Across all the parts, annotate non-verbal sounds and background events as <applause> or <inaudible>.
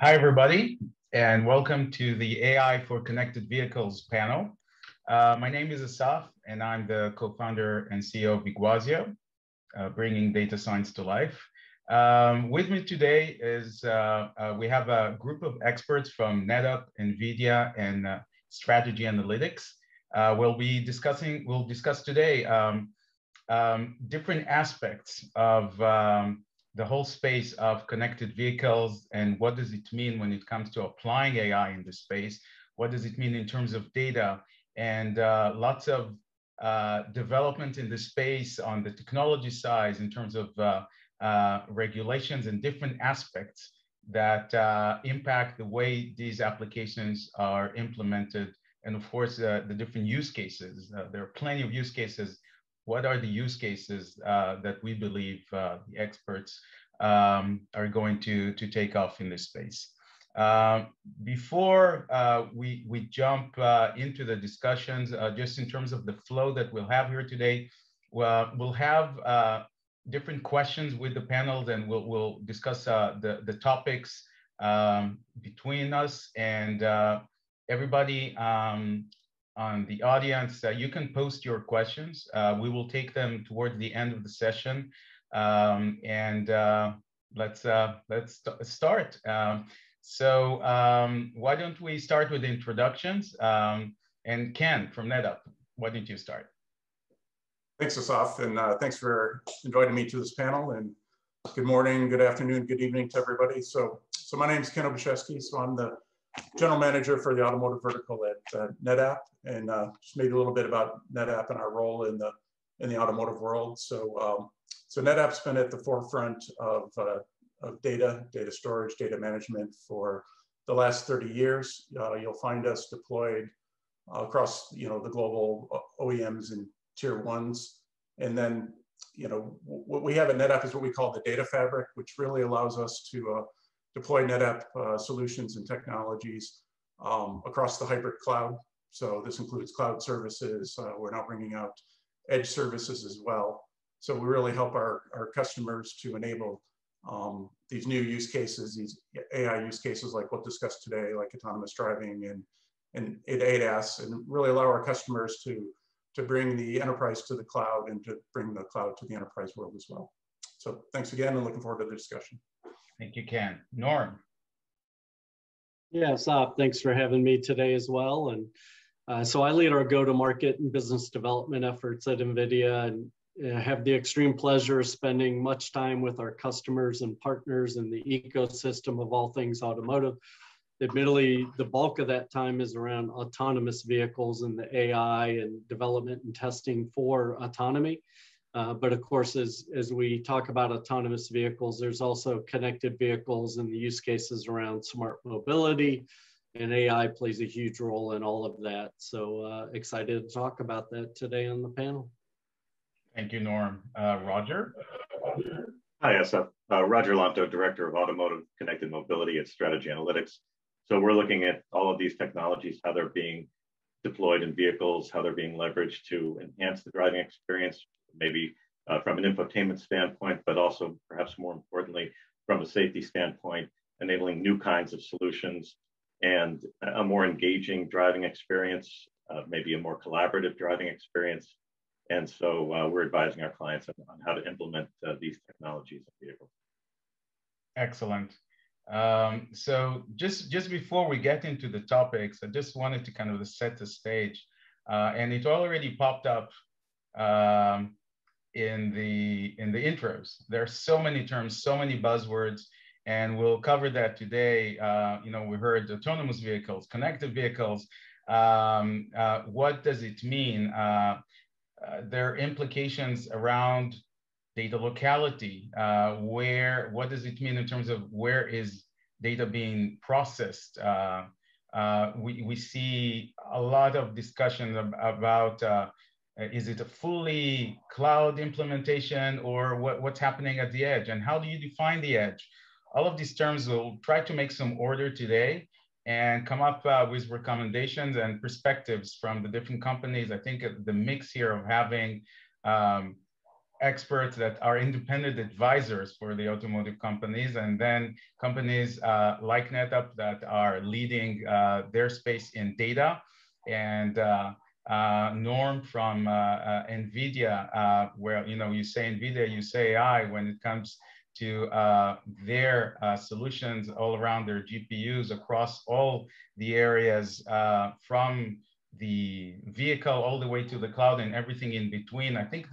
Hi, everybody, and welcome to the AI for Connected Vehicles panel. Uh, my name is Asaf, and I'm the co-founder and CEO of Iguazio, uh, bringing data science to life. Um, with me today is uh, uh we have a group of experts from NetApp, NVIDIA, and uh, Strategy Analytics. Uh, we'll be discussing, we'll discuss today um, um, different aspects of um, the whole space of connected vehicles and what does it mean when it comes to applying AI in the space? What does it mean in terms of data? And uh, lots of uh, development in the space on the technology side in terms of uh, uh regulations and different aspects that uh, impact the way these applications are implemented. And of course, uh, the different use cases. there are plenty of use cases what are the use cases uh, that we believe uh, the experts um, are going to, to take off in this space. Uh, before uh, we, we jump uh, into the discussions, uh, just in terms of the flow that we'll have here today, well, we'll have different questions with the panels and we'll, we'll discuss the, the topics um, between us and everybody um, on the audience. Uh, you can post your questions. Uh, we will take them towards the end of the session. Um, and uh, let's let's st start. Um, so um, why don't we start with introductions? Um, and Ken from NetApp, why don't you start? Thanks, Asaf, and uh, thanks for inviting me to this panel. And good morning, good afternoon, good evening to everybody. So, so my name is Ken Obuszewski. So I'm the general manager for the automotive vertical at uh, NetApp, and uh, just maybe a little bit about NetApp and our role in the in the automotive world. So, um, so NetApp's been at the forefront of, uh, of data, data storage, data management for the last 30 years. Uh, you'll find us deployed across, you know, the global OEMs and tier ones, and then, you know, what we have at NetApp is what we call the data fabric, which really allows us to uh, deploy NetApp uh, solutions and technologies um, across the hybrid cloud. So this includes cloud services. Uh, we're now bringing out edge services as well. So we really help our, our customers to enable um, these new use cases, these AI use cases like we'll discuss today, like autonomous driving and, and ADAS, and really allow our customers to, to bring the enterprise to the cloud and to bring the cloud to the enterprise world as well. So thanks again and looking forward to the discussion. Thank you, Ken. Norm. Yes, uh, thanks for having me today as well. And uh, so I lead our go-to-market and business development efforts at NVIDIA and uh, have the extreme pleasure of spending much time with our customers and partners in the ecosystem of all things automotive. Admittedly, the bulk of that time is around autonomous vehicles and the AI and development and testing for autonomy. Uh, but of course, as, as we talk about autonomous vehicles, there's also connected vehicles and the use cases around smart mobility, and AI plays a huge role in all of that. So uh, excited to talk about that today on the panel. Thank you, Norm. Uh, Roger? Hi, Asaf. Uh, Roger Lanctot, Director of Automotive Connected Mobility at Strategy Analytics. So we're looking at all of these technologies, how they're being deployed in vehicles, how they're being leveraged to enhance the driving experience, maybe uh, from an infotainment standpoint, but also perhaps more importantly, from a safety standpoint, enabling new kinds of solutions and a more engaging driving experience, uh, maybe a more collaborative driving experience. And so uh, we're advising our clients on, on how to implement uh, these technologies in vehicles. Excellent. Um, so just, just before we get into the topics, I just wanted to kind of set the stage. Uh, and it already popped up um, in the in the intros. There are so many terms, so many buzzwords, and we'll cover that today. Uh, you know, we heard autonomous vehicles, connected vehicles. Um, uh, what does it mean? Uh, uh there are implications around data locality. Uh, where what does it mean in terms of where is data being processed? Uh, we, we see a lot of discussion about uh, is it a fully cloud implementation or what, what's happening at the edge? And how do you define the edge? All of these terms will try to make some order today and come up uh, with recommendations and perspectives from the different companies. I think the mix here of having um, experts that are independent advisors for the automotive companies, and then companies uh, like NetApp that are leading uh, their space in data, and uh, uh Norm from uh, uh, NVIDIA, where you know you say NVIDIA, you say AI when it comes to uh, their solutions all around their GPUs across all the areas uh, from the vehicle all the way to the cloud and everything in between. I think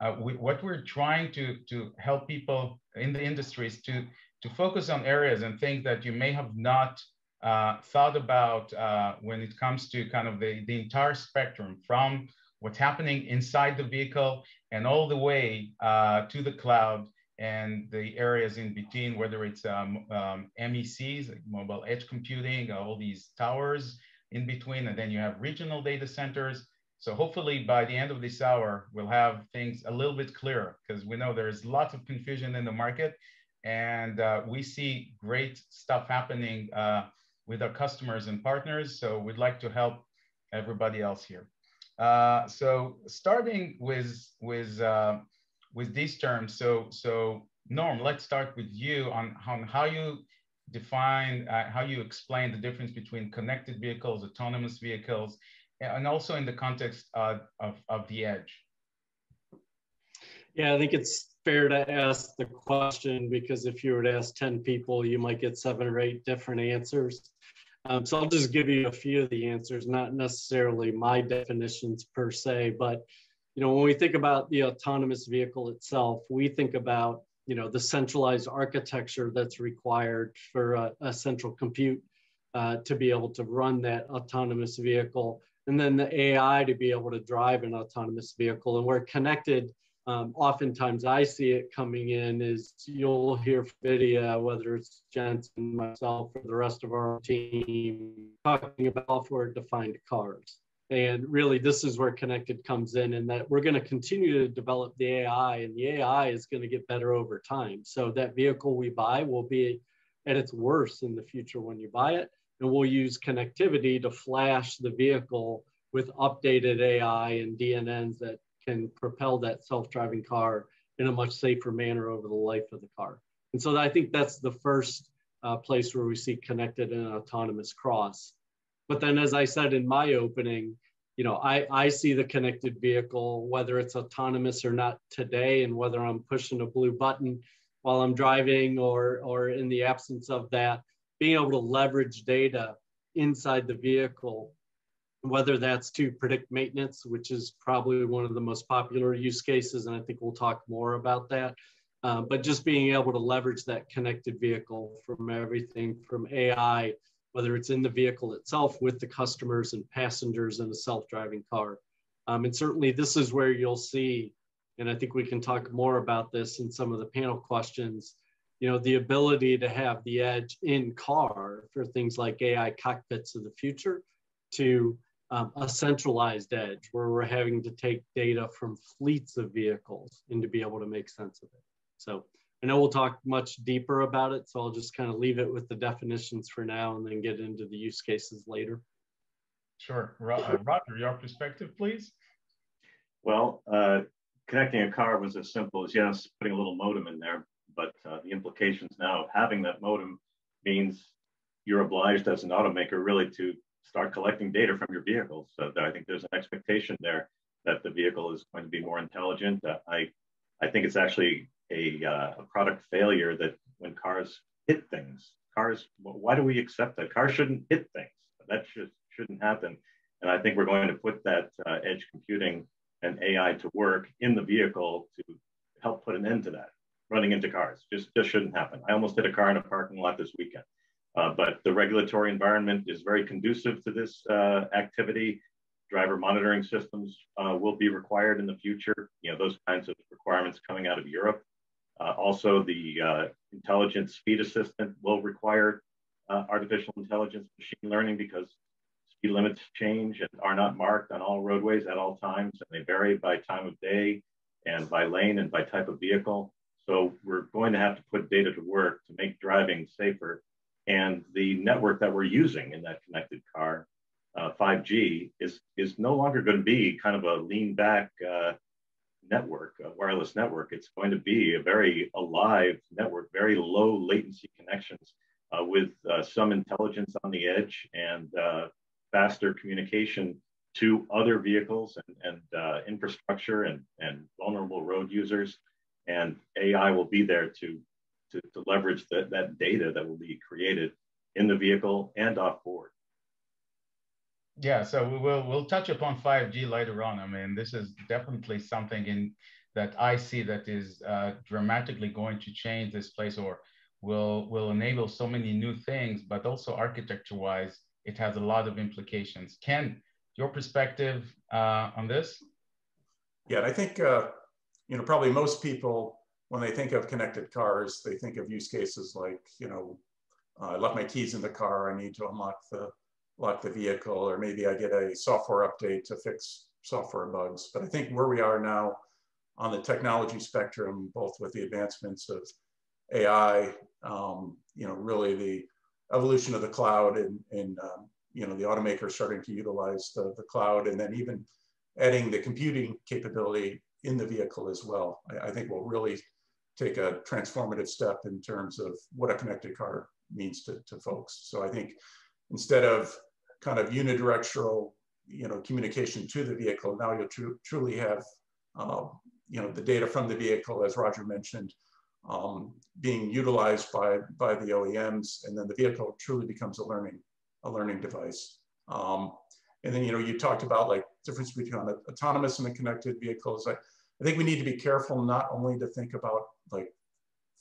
uh, we, what we're trying to, to help people in the industry is to, to focus on areas and things that you may have not uh, thought about uh, when it comes to kind of the, the entire spectrum from what's happening inside the vehicle and all the way uh, to the cloud and the areas in between, whether it's um, um, MECs, like mobile edge computing, all these towers in between, and then you have regional data centers. So hopefully by the end of this hour, we'll have things a little bit clearer because we know there's lots of confusion in the market and uh, we see great stuff happening uh, with our customers and partners. So we'd like to help everybody else here. Uh, so starting with, with, uh, with these terms, so, so Norm, let's start with you on, on how you define, uh, how you explain the difference between connected vehicles, autonomous vehicles, and also in the context of, of the edge? Yeah, I think it's fair to ask the question because if you were to ask 10 people, you might get seven or eight different answers. Um, so I'll just give you a few of the answers, not necessarily my definitions per se, but you know, when we think about the autonomous vehicle itself, we think about you know the centralized architecture that's required for a, a central compute uh, to be able to run that autonomous vehicle and then the AI to be able to drive an autonomous vehicle. And we're connected, um, oftentimes I see it coming in is you'll hear NVIDIA, whether it's Jensen, myself, or the rest of our team, talking about software-defined cars. And really, this is where connected comes in, and that we're going to continue to develop the AI, and the AI is going to get better over time. So that vehicle we buy will be at its worst in the future when you buy it and we'll use connectivity to flash the vehicle with updated AI and DNNs that can propel that self-driving car in a much safer manner over the life of the car. And so I think that's the first uh, place where we see connected and autonomous cross. But then, as I said in my opening, you know, I, I see the connected vehicle, whether it's autonomous or not today, and whether I'm pushing a blue button while I'm driving or, or in the absence of that, being able to leverage data inside the vehicle, whether that's to predict maintenance, which is probably one of the most popular use cases, and I think we'll talk more about that. Um, but just being able to leverage that connected vehicle from everything from AI, whether it's in the vehicle itself with the customers and passengers in a self-driving car. Um, and certainly this is where you'll see, and I think we can talk more about this in some of the panel questions, you know, the ability to have the edge in car for things like AI cockpits of the future to um, a centralized edge where we're having to take data from fleets of vehicles and to be able to make sense of it. So I know we'll talk much deeper about it, so I'll just kind of leave it with the definitions for now and then get into the use cases later. Sure. Uh, Roger, your perspective, please. Well, uh, connecting a car was as simple as, yes, putting a little modem in there but uh, the implications now of having that modem means you're obliged as an automaker really to start collecting data from your vehicles. So I think there's an expectation there that the vehicle is going to be more intelligent. Uh, I, I think it's actually a, uh, a product failure that when cars hit things, cars, why do we accept that? Cars shouldn't hit things. That should, shouldn't happen. And I think we're going to put that uh, edge computing and AI to work in the vehicle to help put an end to that running into cars. Just just shouldn't happen. I almost hit a car in a parking lot this weekend. Uh, but the regulatory environment is very conducive to this uh, activity. Driver monitoring systems uh, will be required in the future. You know those kinds of requirements coming out of Europe. Also, the intelligent speed assistant will require artificial intelligence, machine learning, because speed limits change and are not marked on all roadways at all times, and they vary by time of day and by lane and by type of vehicle. So we're going to have to put data to work to make driving safer. And the network that we're using in that connected car, uh, 5G, is, is no longer going to be kind of a lean back, uh, network, a wireless network. It's going to be a very alive network, very low latency connections uh, with uh, some intelligence on the edge and uh, faster communication to other vehicles and, and uh, infrastructure and, and vulnerable road users. And AI will be there to, to, to leverage the, that data that will be created in the vehicle and off board. Yeah, so we will we'll touch upon 5G later on. I mean, this is definitely something in that I see that is uh, dramatically going to change this place or will will enable so many new things, but also architecture-wise, it has a lot of implications. Ken, your perspective uh, on this? Yeah, and I think uh, you know probably most people when they think of connected cars, they think of use cases like you know uh, I left my keys in the car, I need to unlock the lock the vehicle, or maybe I get a software update to fix software bugs. But I think where we are now on the technology spectrum, both with the advancements of AI, um, you know, really the evolution of the cloud and, and um, you know, the automakers starting to utilize the, the cloud and then even adding the computing capability in the vehicle as well. I, I think will really take a transformative step in terms of what a connected car means to, to folks. So I think instead of kind of unidirectional, you know, communication to the vehicle, now you'll tr truly have, uh, you know, the data from the vehicle, as Roger mentioned, um, being utilized by, by the OEMs, and then the vehicle truly becomes a learning, a learning device. Um, and then, you know, you talked about like difference between autonomous and the connected vehicles. I, I think we need to be careful not only to think about like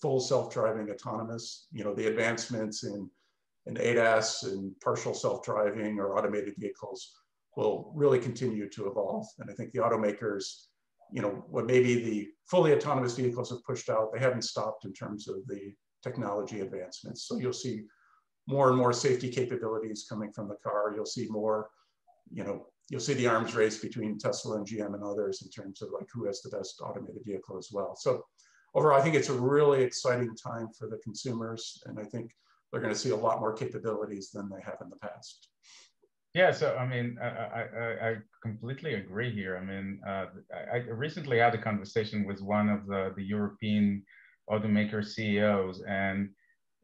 full self-driving autonomous, you know, the advancements in in ADAS and partial self-driving or automated vehicles will really continue to evolve. And I think the automakers, you know, what maybe the fully autonomous vehicles have pushed out, they haven't stopped in terms of the technology advancements. So you'll see more and more safety capabilities coming from the car. You'll see more, you know, you'll see the arms race between Tesla and GM and others in terms of like who has the best automated vehicle as well. So overall, I think it's a really exciting time for the consumers. And I think they're going to see a lot more capabilities than they have in the past. Yeah, so I mean, I, I, I completely agree here. I mean, uh, I, recently had a conversation with one of the, the European automaker CEOs, and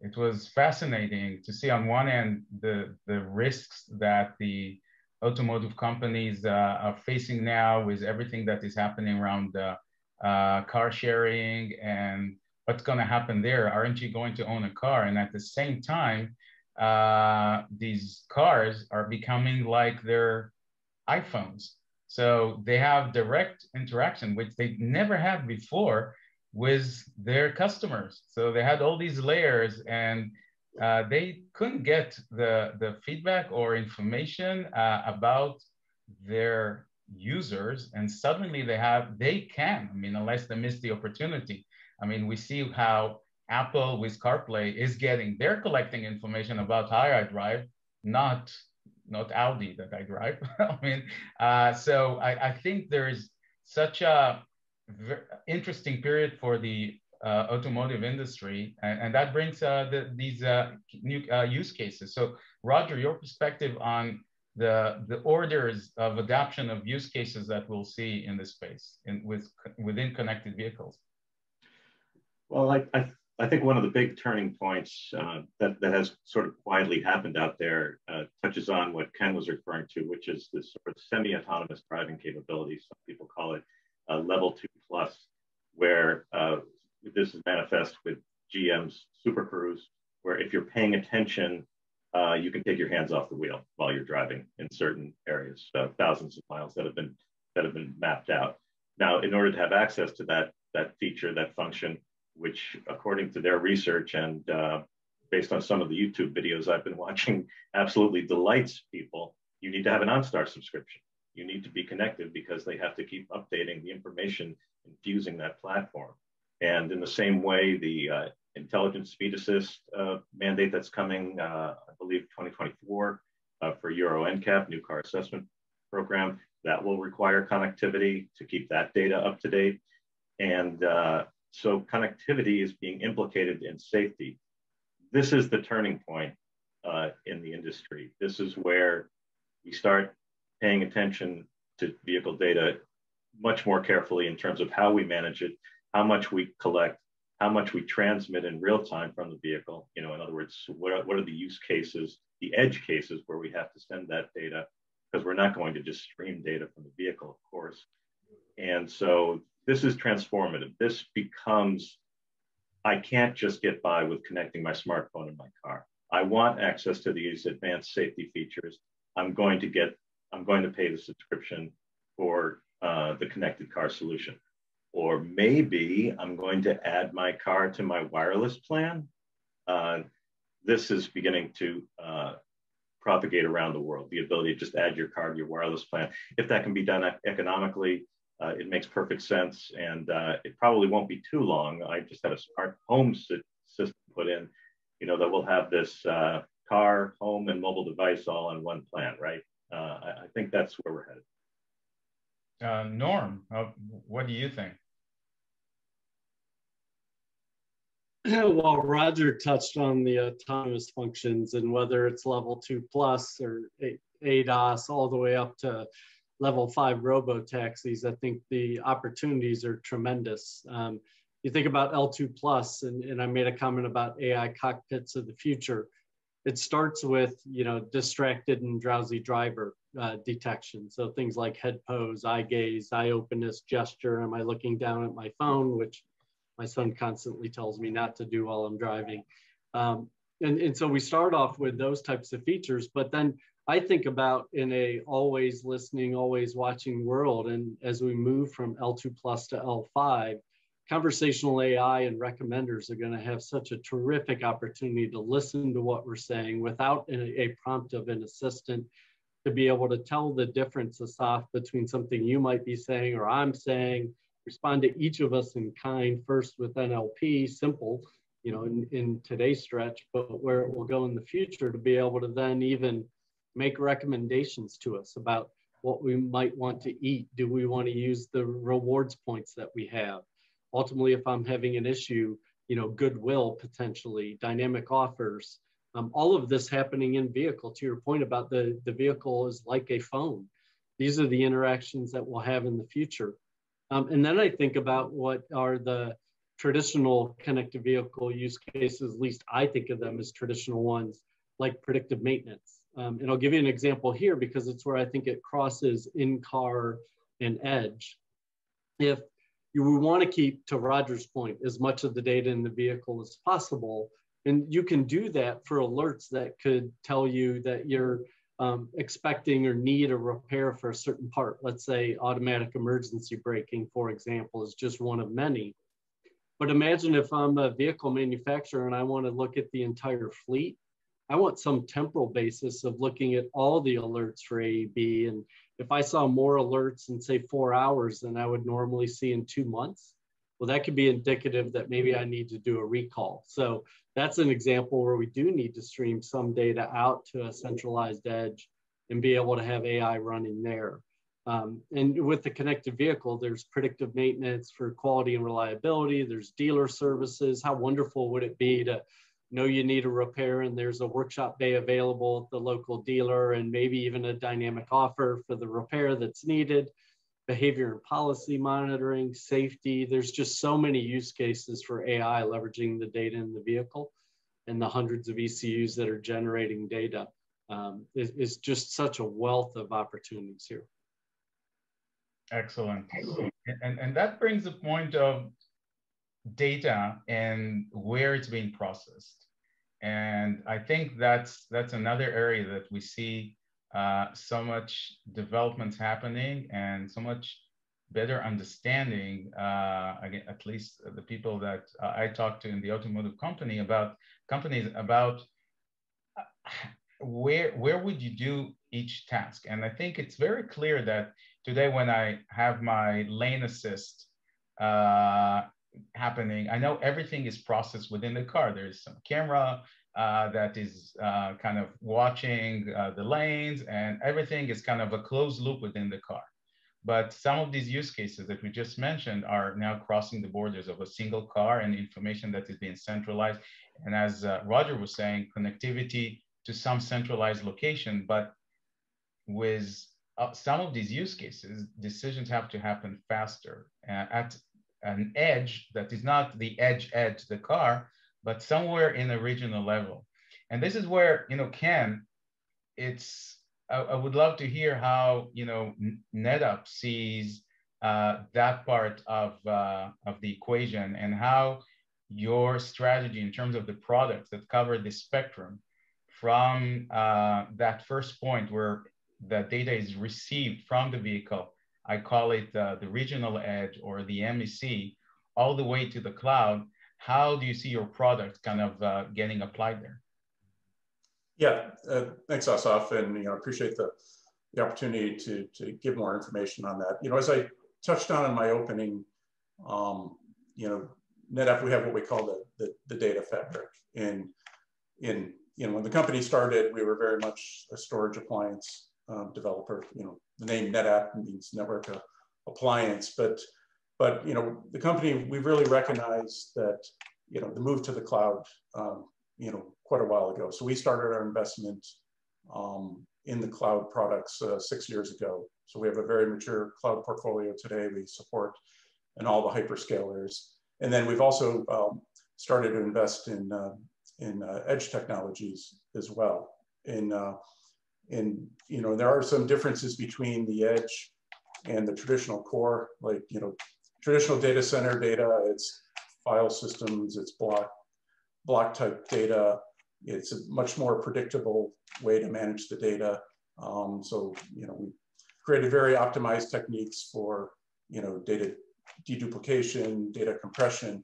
it was fascinating to see on one end the, the risks that the automotive companies uh, are facing now with everything that is happening around uh, uh car sharing and what's going to happen there? Aren't you going to own a car? And at the same time, these cars are becoming like their iPhones. So they have direct interaction, which they never had before with their customers. So they had all these layers and uh, they couldn't get the, the feedback or information uh, about their users. And suddenly they have, they can, I mean, unless they miss the opportunity. I mean, we see how Apple with CarPlay is getting, they're collecting information about how I drive, not not Audi that I drive. <laughs> I mean, uh, so I, I, think there is such a interesting period for the uh, automotive industry, and, and that brings uh, the, these uh, new uh, use cases. So, Roger, your perspective on the the orders of adoption of use cases that we'll see in this space in with within connected vehicles. Well, I, I, I, think one of the big turning points uh, that, that has sort of quietly happened out there uh, touches on what Ken was referring to, which is this sort of semi-autonomous driving capability. Some people call it uh, level two plus, where this is manifest with GM's Super Cruise, where if you're paying attention, uh, you can take your hands off the wheel while you're driving in certain areas, thousands of miles that have been that have been mapped out. Now, in order to have access to that that feature, that function, which according to their research and uh, based on some of the YouTube videos I've been watching, <laughs> absolutely delights people. You need to have an OnStar subscription. You need to be connected because they have to keep updating the information infusing that platform. And in the same way, the uh, intelligent speed assist uh, mandate that's coming, uh, I believe 2024 uh, for Euro NCAP, new car assessment program, that will require connectivity to keep that data up to date. And uh, so connectivity is being implicated in safety. This is the turning point uh, in the industry. This is where we start paying attention to vehicle data much more carefully in terms of how we manage it, how much we collect, how much we transmit in real time from the vehicle. You know, in other words, what are, what are the use cases, the edge cases where we have to send that data because we're not going to just stream data from the vehicle, of course. And so this is transformative. This becomes, I can't just get by with connecting my smartphone in my car. I want access to these advanced safety features. I'm going to get, I'm going to pay the subscription for uh, the connected car solution. Or maybe I'm going to add my car to my wireless plan. Uh, this is beginning to uh, propagate around the world, the ability to just add your car to your wireless plan. If that can be done economically, uh, it makes perfect sense. And uh, it probably won't be too long. I just had a smart home system put in, you know, that will have this uh, car, home, and mobile device all on one plan, right? Uh, I, I, think that's where we're headed. Uh, Norm, uh, what do you think? <clears throat> well, Roger touched on the autonomous functions and whether it's level two plus or ADAS all the way up to level five robo taxis, I think the opportunities are tremendous. Um, you think about L2 plus, and, and I made a comment about AI cockpits of the future. It starts with, you know, distracted and drowsy driver uh, detection. So things like head pose, eye gaze, eye openness, gesture. Am I looking down at my phone, which my son constantly tells me not to do while I'm driving. Um, and, and so we start off with those types of features, but then I think about in a always listening, always watching world. And as we move from L2 plus to L5, conversational AI and recommenders are going to have such a terrific opportunity to listen to what we're saying without a, a prompt of an assistant to be able to tell the difference, Asaf, between something you might be saying or I'm saying, respond to each of us in kind, first with NLP, simple, you know, in, in today's stretch, but where it will go in the future to be able to then even make recommendations to us about what we might want to eat. Do we want to use the rewards points that we have? Ultimately, if I'm having an issue, you know, goodwill potentially, dynamic offers, um, all of this happening in vehicle. To your point about the, the vehicle is like a phone. These are the interactions that we'll have in the future. Um, and then I think about what are the traditional connected vehicle use cases, at least I think of them as traditional ones, like predictive maintenance. Um, and I'll give you an example here because it's where I think it crosses in-car and edge. If you would want to keep, to Roger's point, as much of the data in the vehicle as possible, and you can do that for alerts that could tell you that you're um, expecting or need a repair for a certain part. Let's say automatic emergency braking, for example, is just one of many. But imagine if I'm a vehicle manufacturer and I want to look at the entire fleet. I want some temporal basis of looking at all the alerts for AEB. And if I saw more alerts in, say, four hours than I would normally see in two months, well, that could be indicative that maybe I need to do a recall. So that's an example where we do need to stream some data out to a centralized edge and be able to have AI running there. Um, and with the connected vehicle, there's predictive maintenance for quality and reliability. There's dealer services. How wonderful would it be to know you need a repair and there's a workshop day available at the local dealer and maybe even a dynamic offer for the repair that's needed behavior and policy monitoring, safety. There's just so many use cases for AI leveraging the data in the vehicle and the hundreds of ECUs that are generating data. Um, is, just such a wealth of opportunities here. Excellent. And, and that brings the point of data and where it's being processed. And I think that's that's another area that we see uh, so much developments happening and so much better understanding, uh, again, at least the people that uh, I talk to in the automotive company about companies about uh, where where would you do each task? And I think it's very clear that today when I have my lane assist uh, happening, I know everything is processed within the car. There's some camera, uh, that is uh, kind of watching uh, the lanes and everything is kind of a closed loop within the car. But some of these use cases that we just mentioned are now crossing the borders of a single car and information that is being centralized. And as uh, Roger was saying, connectivity to some centralized location, but with uh, some of these use cases, decisions have to happen faster uh, at an edge that is not the edge edge the car, but somewhere in a regional level. And this is where, you know, Ken, it's, I, I would love to hear how, you know, NetApp sees uh, that part of, uh, of the equation and how your strategy in terms of the products that cover the spectrum from uh, that first point where the data is received from the vehicle, I call it uh, the regional edge or the MEC, all the way to the cloud. How do you see your product kind of uh, getting applied there? Yeah, uh, thanks, Asaf, and you know, appreciate the, the opportunity to, to give more information on that. You know, as I touched on in my opening, um, you know, NetApp, we have what we call the, the, the data fabric. And in, you know, when the company started, we were very much a storage appliance um, developer. You know, the name NetApp means network appliance, but, but, you know, the company, we really recognized that, you know, the move to the cloud, um, you know, quite a while ago. So we started our investment um, in the cloud products uh, six years ago. So we have a very mature cloud portfolio today. We support in all the hyperscalers. And then we've also um, started to invest in, uh, in uh, edge technologies as well. In, in, you know, there are some differences between the edge and the traditional core, like, you know, traditional data center data, it's file systems, it's block, block type data. It's a much more predictable way to manage the data. Um, so, you know, we created very optimized techniques for, you know, data deduplication, data compression.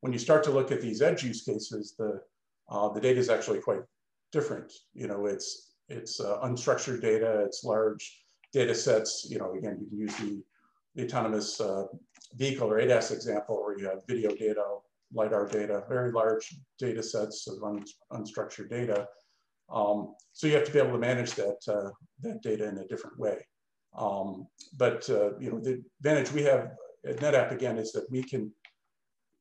When you start to look at these edge use cases, the, uh, the data is actually quite different. You know, it's, it's uh, unstructured data, it's large data sets. You know, again, you can use the, the autonomous uh, vehicle or ADAS example where you have video data, LiDAR data, very large data sets of un, unstructured data. Um, so you have to be able to manage that, uh, that data in a different way. Um, but uh, you know the advantage we have at NetApp again is that we can,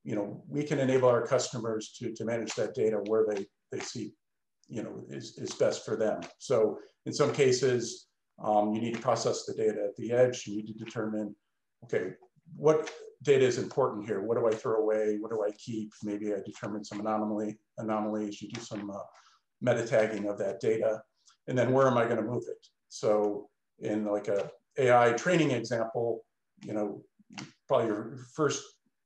you know, we can enable our customers to, to manage that data where they, they see, you know, is, is best for them. So in some cases, um, you need to process the data at the edge. You need to determine, okay, what data is important here? What do I throw away? What do I keep? Maybe I determine some anomaly anomalies. You do some uh, meta tagging of that data. And then where am I going to move it? So in like a AI training example, you know, probably your first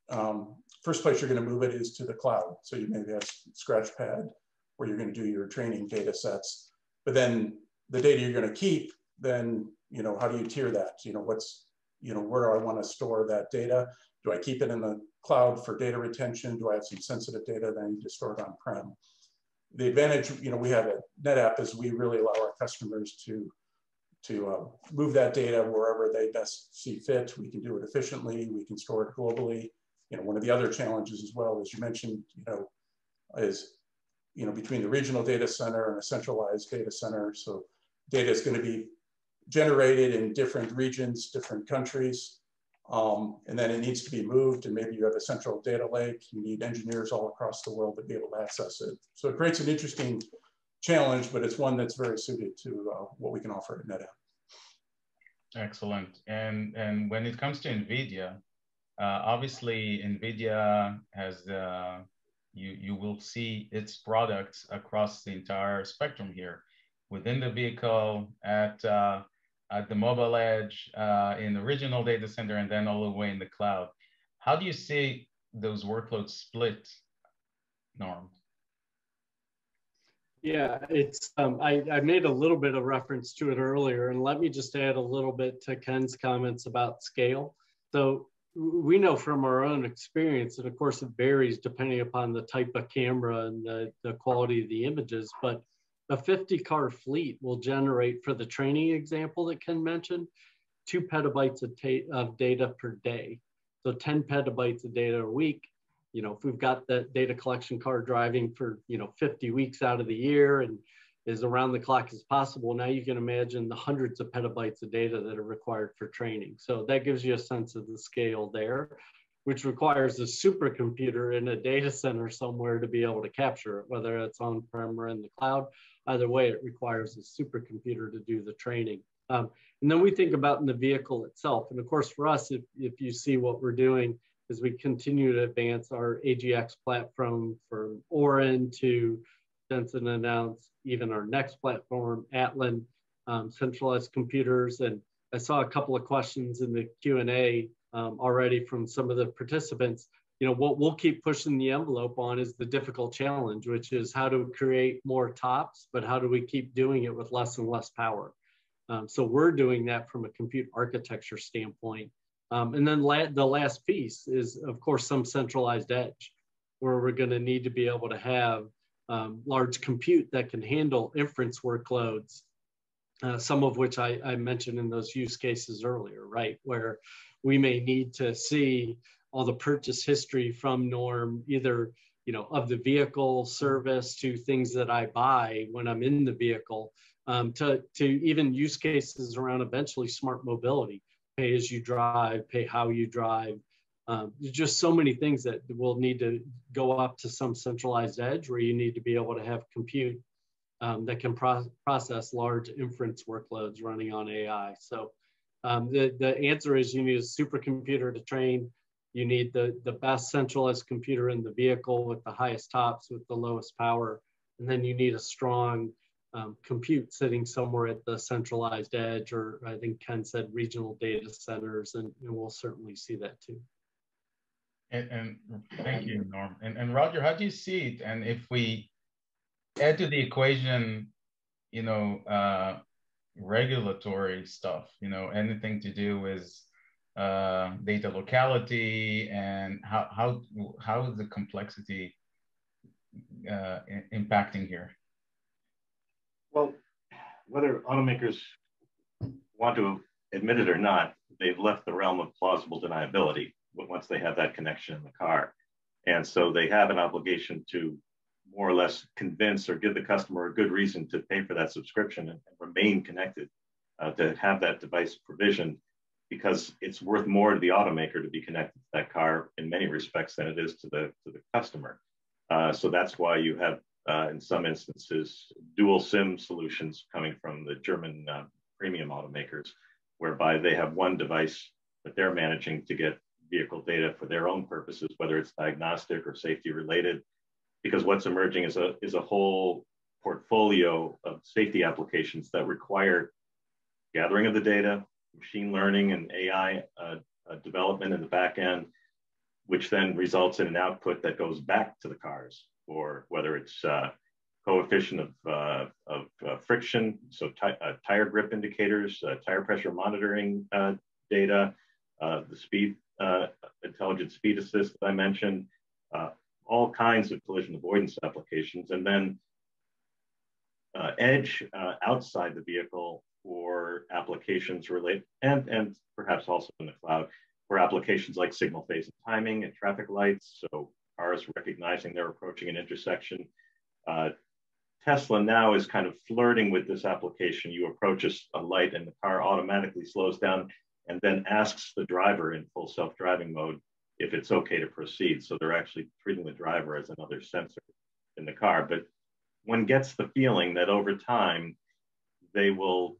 um, first place you're going to move it is to the cloud. So you maybe have Scratchpad where you're going to do your training data sets. But then the data you're going to keep, then you know how do you tier that? You know what's you know where do I want to store that data? Do I keep it in the cloud for data retention? Do I have some sensitive data that I need to store it on prem? The advantage you know we have at NetApp is we really allow our customers to to uh, move that data wherever they best see fit. We can do it efficiently. We can store it globally. You know, one of the other challenges as well, as you mentioned, you know, is, you know, between the regional data center and a centralized data center. So data is going to be generated in different regions, different countries. Um, and then it needs to be moved and maybe you have a central data lake. You need engineers all across the world to be able to access it. So it creates an interesting challenge, but it's one that's very suited to uh, what we can offer at NetApp. Excellent. And and when it comes to NVIDIA, uh, obviously NVIDIA has uh, you you will see its products across the entire spectrum here, within the vehicle, at uh, at the mobile edge, uh, in the regional data center, and then all the way in the cloud. How do you see those workloads split, Norm? Yeah, it's um, I, I made a little bit of reference to it earlier, and let me just add a little bit to Ken's comments about scale. So we know from our own experience, and of course it varies depending upon the type of camera and the, the quality of the images, but a 50 car fleet will generate for the training example that Ken mentioned, two petabytes of, of data per day. So 10 petabytes of data a week you know, if we've got that data collection car driving for, you know, 50 weeks out of the year and as around the clock as possible, now you can imagine the hundreds of petabytes of data that are required for training. So that gives you a sense of the scale there, which requires a supercomputer in a data center somewhere to be able to capture it, whether it's on-prem or in the cloud. Either way, it requires a supercomputer to do the training. Um, and then we think about in the vehicle itself. And of course, for us, if, if you see what we're doing as we continue to advance our AGX platform from Orin to Jensen announced even our next platform, Atlan, um, centralized computers. And I saw a couple of questions in the Q&A um, already from some of the participants. You know, what we'll keep pushing the envelope on is the difficult challenge, which is how to create more tops, but how do we keep doing it with less and less power? Um, so we're doing that from a compute architecture standpoint. Um, and then la the last piece is, of course, some centralized edge, where we're going to need to be able to have um, large compute that can handle inference workloads, uh, some of which I, I, mentioned in those use cases earlier, right? Where we may need to see all the purchase history from Norm, either you know of the vehicle service to things that I buy when I'm in the vehicle, um, to, to even use cases around eventually smart mobility, pay as you drive, pay how you drive. Um, there's just so many things that will need to go up to some centralized edge where you need to be able to have compute um, that can pro process large inference workloads running on AI. So um, the, the answer is you need a supercomputer to train. You need the, the best centralized computer in the vehicle with the highest tops with the lowest power. And then you need a strong um, compute sitting somewhere at the centralized edge, or I think Ken said regional data centers, and, and we'll certainly see that too. And, and, thank you, Norm. And, and Roger, how do you see it? And if we add to the equation, you know, uh, regulatory stuff, you know, anything to do with uh, data locality and how how how is the complexity uh, impacting here? Well, whether automakers want to admit it or not, they've left the realm of plausible deniability once they have that connection in the car. And so they have an obligation to more or less convince or give the customer a good reason to pay for that subscription and, remain connected, uh, to have that device provisioned, because it's worth more to the automaker to be connected to that car in many respects than it is to the, to the customer. Uh, so that's why you have uh, in some instances, dual SIM solutions coming from the German uh, premium automakers, whereby they have one device that they're managing to get vehicle data for their own purposes, whether it's diagnostic or safety related. Because what's emerging is a, is a whole portfolio of safety applications that require gathering of the data, machine learning and AI uh, uh, development in the back end, which then results in an output that goes back to the cars or whether it's uh, coefficient of, uh, of uh, friction, so uh, tire grip indicators, tire pressure monitoring data, the speed, Uh, intelligent speed assist that I mentioned, uh, all kinds of collision avoidance applications, and then uh, edge outside the vehicle for applications related, and, and perhaps also in the cloud, for applications like signal phase and timing and traffic lights, so cars recognizing they're approaching an intersection. Uh, Tesla now is kind of flirting with this application. You approach a, a light and the car automatically slows down and then asks the driver in full self-driving mode if it's okay to proceed. So they're actually treating the driver as another sensor in the car. But one gets the feeling that over time, they will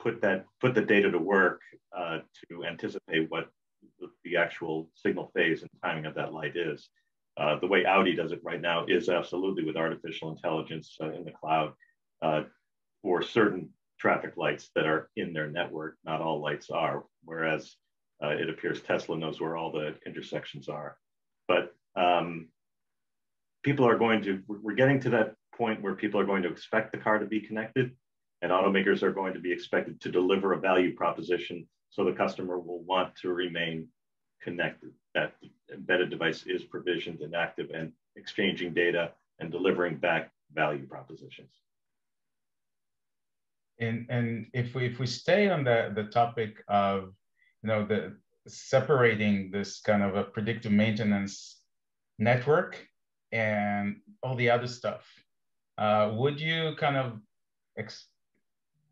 put that put the data to work uh, to anticipate what the, actual signal phase and timing of that light is. Uh, the way Audi does it right now is absolutely with artificial intelligence uh, in the cloud uh, for certain traffic lights that are in their network. Not all lights are, whereas uh, it appears Tesla knows where all the intersections are. But um, people are going to, we're getting to that point where people are going to expect the car to be connected and automakers are going to be expected to deliver a value proposition so the customer will want to remain connected. That embedded device is provisioned and active and exchanging data and delivering back value propositions. And, and if we if we stay on the, the topic of you know the separating this kind of a predictive maintenance network and all the other stuff, uh, would you kind of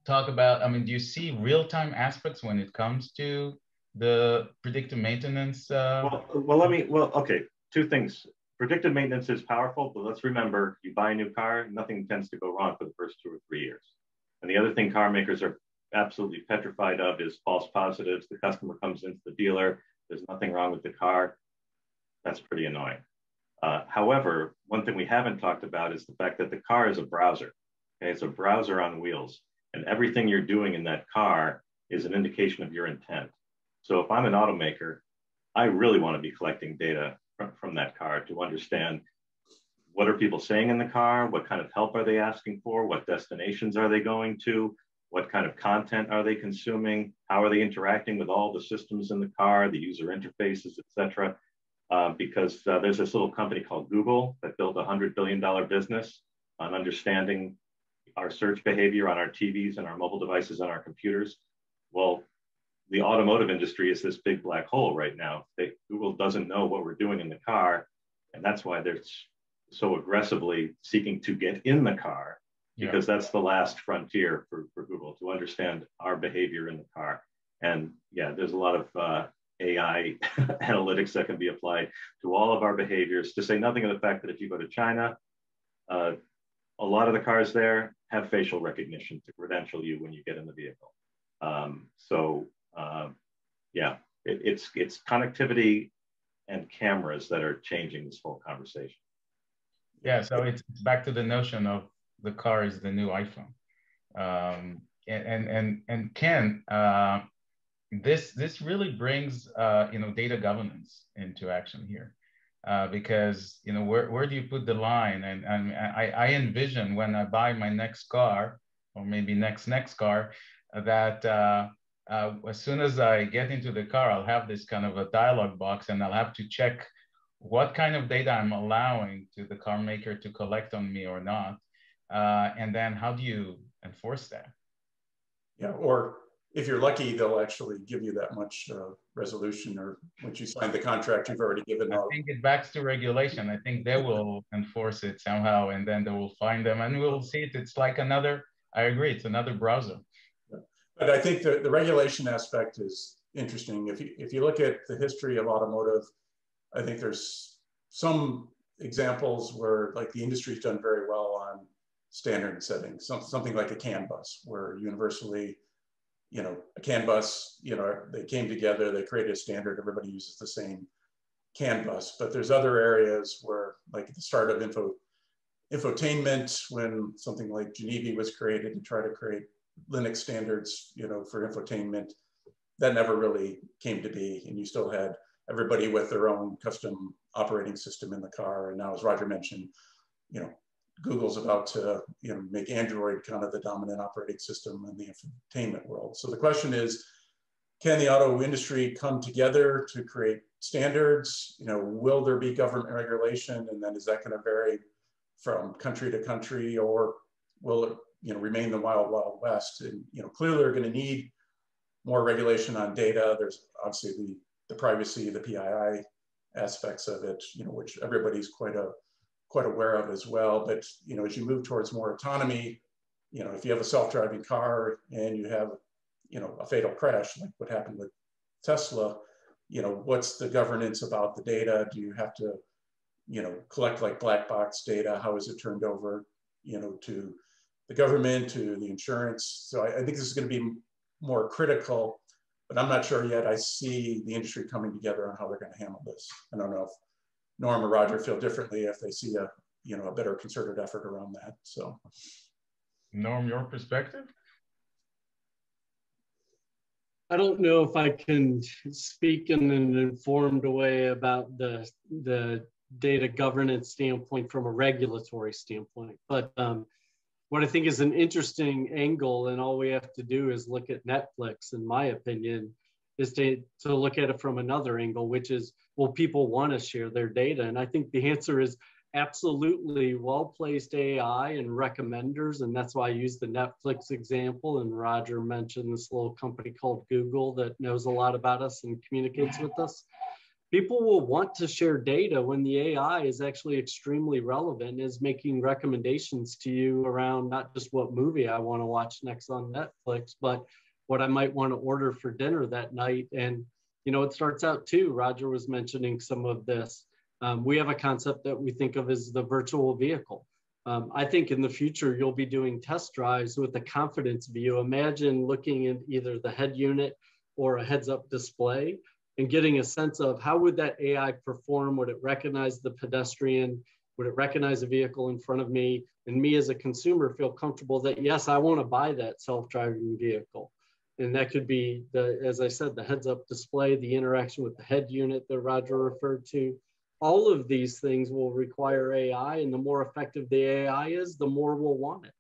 talk about? I mean, do you see real time aspects when it comes to the predictive maintenance? Uh... Well, well, let me, well, okay, two things. Predictive maintenance is powerful, but let's remember you buy a new car, nothing tends to go wrong for the first two or three years. And the other thing car makers are absolutely petrified of is false positives. The customer comes into the dealer, there's nothing wrong with the car. That's pretty annoying. Uh, however, one thing we haven't talked about is the fact that the car is a browser. Okay, it's a browser on wheels, and everything you're doing in that car is an indication of your intent. So if I'm an automaker, I really want to be collecting data from, from that car to understand what are people saying in the car? What kind of help are they asking for? What destinations are they going to? What kind of content are they consuming? How are they interacting with all the systems in the car, the user interfaces, et cetera? Uh, because uh, there's this little company called Google that built a $100 billion business on understanding our search behavior on our TVs and our mobile devices and our computers. Well, the automotive industry is this big black hole right now. They, Google doesn't know what we're doing in the car, and that's why they're so aggressively seeking to get in the car because yeah. that's the last frontier for, for Google to understand our behavior in the car. And yeah, there's a lot of uh, AI <laughs> analytics that can be applied to all of our behaviors, to say nothing of the fact that if you go to China, uh, a lot of the cars there have facial recognition to credential you when you get in the vehicle. Um, so uh, yeah, it, it's it's connectivity and cameras that are changing this whole conversation. Yeah, so it's, back to the notion of the car is the new iPhone. Um, and and and Ken, uh, this this really brings uh, you know data governance into action here, uh, because you know where where do you put the line? And, and I, I envision when I buy my next car or maybe next next car that uh, uh, as soon as I get into the car, I'll have this kind of a dialog box, and I'll have to check what kind of data I'm allowing to the car maker to collect on me or not. Uh, and then how do you enforce that? Yeah, or if you're lucky, they'll actually give you that much uh, resolution or once you sign the contract, you've already given I think it backs to regulation. I think they will enforce it somehow and then they will find them and we'll see it. It's like another, I agree, it's another browser. But I think the, the regulation aspect is interesting. If you, if you look at the history of automotive, I think there's some examples where like the industry's done very well on standard settings, some, something like a CAN bus where universally, you know, a CAN bus, you know, they came together, they created a standard, everybody uses the same CAN bus. But there's other areas where like at the start of info, infotainment, when something like GENIVI was created to try to create Linux standards, you know, for infotainment, that never really came to be. And you still had everybody with their own custom operating system in the car. And now, as Roger mentioned, you know, Google's about to you know make Android kind of the dominant operating system in the infotainment world. So the question is, can the auto industry come together to create standards? You know, will there be government regulation, and then is that going to vary from country to country, or will it you know remain the wild wild west? And you know, clearly they're going to need more regulation on data. There's obviously the the privacy, the PII aspects of it, you know, which everybody's quite a quite aware of as well. But you know, as you move towards more autonomy, you know, if you have a self-driving car and you have, you know, a fatal crash, like what happened with Tesla, you know, what's the governance about the data? Do you have to, you know, collect like black box data? How is it turned over, you know, to the government, to the insurance? So I, I think this is going to be more critical but I'm not sure yet. I see the industry coming together on how they're going to handle this. I don't know if Norm or Roger feel differently if they see a you know a better concerted effort around that. So, Norm, your perspective? I don't know if I can speak in an informed way about the the data governance standpoint from a regulatory standpoint, but um, what I think is an interesting angle, and all we have to do is look at Netflix, in my opinion, is to, to look at it from another angle, which is, will people want to share their data? And I think the answer is absolutely well-placed AI and recommenders. And that's why I use the Netflix example. And Roger mentioned this little company called Google that knows a lot about us and communicates with us people will want to share data when the AI is actually extremely relevant, is making recommendations to you around not just what movie I want to watch next on Netflix, but what I might want to order for dinner that night. And, you know, it starts out too, Roger was mentioning some of this. Um, we have a concept that we think of as the virtual vehicle. Um, I think in the future, you'll be doing test drives with a confidence view. Imagine looking at either the head unit or a heads up display and getting a sense of how would that AI perform? Would it recognize the pedestrian? Would it recognize a vehicle in front of me? And me as a consumer feel comfortable that, yes, I want to buy that self-driving vehicle. And that could be, the, as I said, the heads up display, the interaction with the head unit that Roger referred to, all of these things will require AI, and the more effective the AI is, the more we'll want it.